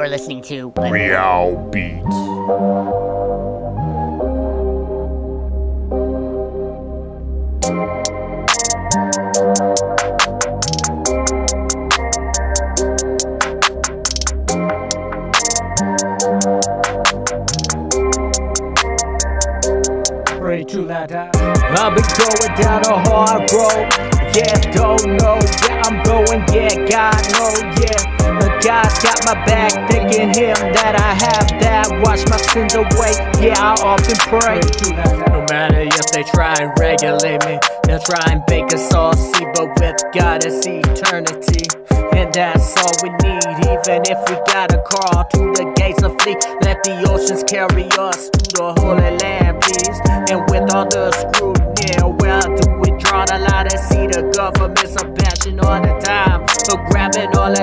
are listening to REAiLL Beats. Pray to that I've been going down a hard road. Yeah, don't know where I'm going. Yeah, God know. Yeah, the God's got my back. Thinking Him that I have that. Wash my sins away. Yeah, I often pray. No matter if they try and regulate me, they'll try and bake us all see. But with God, it's eternity. And that's all we need, even if we gotta crawl through the gates of fleet. Let the oceans carry us to the holy land, please. And with all the scrutiny, where do we draw the line and see the government's a passion all the time?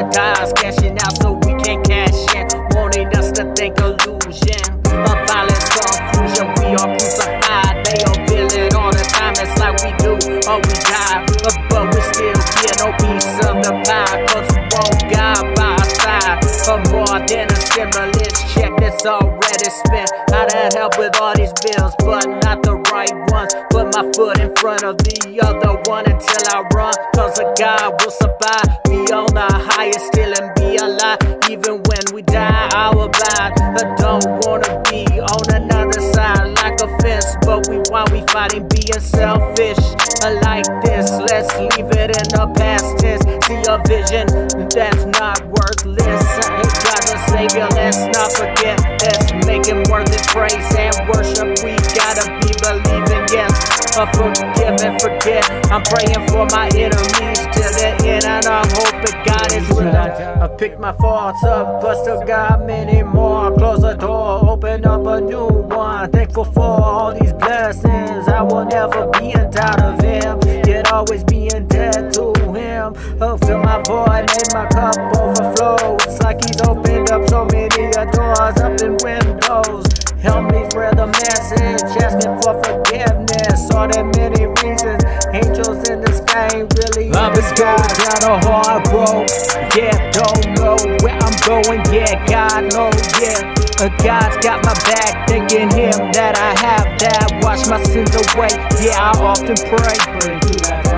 Dimes, cashing out so we can cash in, wanting us to think illusion. Of violence, confusion, we are crucified. They are feeling all the time, it's like we do or we die. But, but we still get no piece of the pie, cause we want God by our side. For more than a stimulus check that's already spent. How to help with all these bills, but not the right ones. Put my foot in front of the other one until I run. Cause a God will survive. Be on the highest still and be alive. Even when we die, I'll abide. I don't wanna be on another side like a fence. But we why we fighting being selfish. I like this, let's leave it in the past tense. See a vision that's not worthless. Ain't God's a savior, let's not forget. Let's make him worth his praise and worship. We gotta be A forgive and forget. I'm praying for my enemies to the end, and I hope that God is with us. I picked my faults up, but still got many more. Close the door, open up a new one. Thankful for all these blessings. I will never be in doubt of Him, yet always be in debt to Him. Oh, fill my void, make my cup overflow. Message, asking for forgiveness. All that many reasons, angels in the sky ain't really. I've been going down a hard road. Yeah, don't know where I'm going. Yeah, God knows. Yeah, God's got my back. Thinking Him that I have that. Wash my sins away. Yeah, I often pray. pray to that.